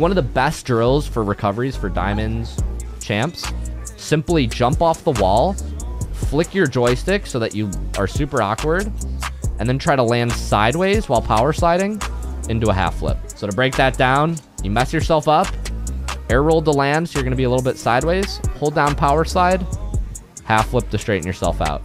one of the best drills for recoveries for diamonds champs. Simply jump off the wall, flick your joystick so that you are super awkward, and then try to land sideways while power sliding into a half flip. So to break that down, you mess yourself up, air roll to land, so you're going to be a little bit sideways, hold down power slide, half flip to straighten yourself out.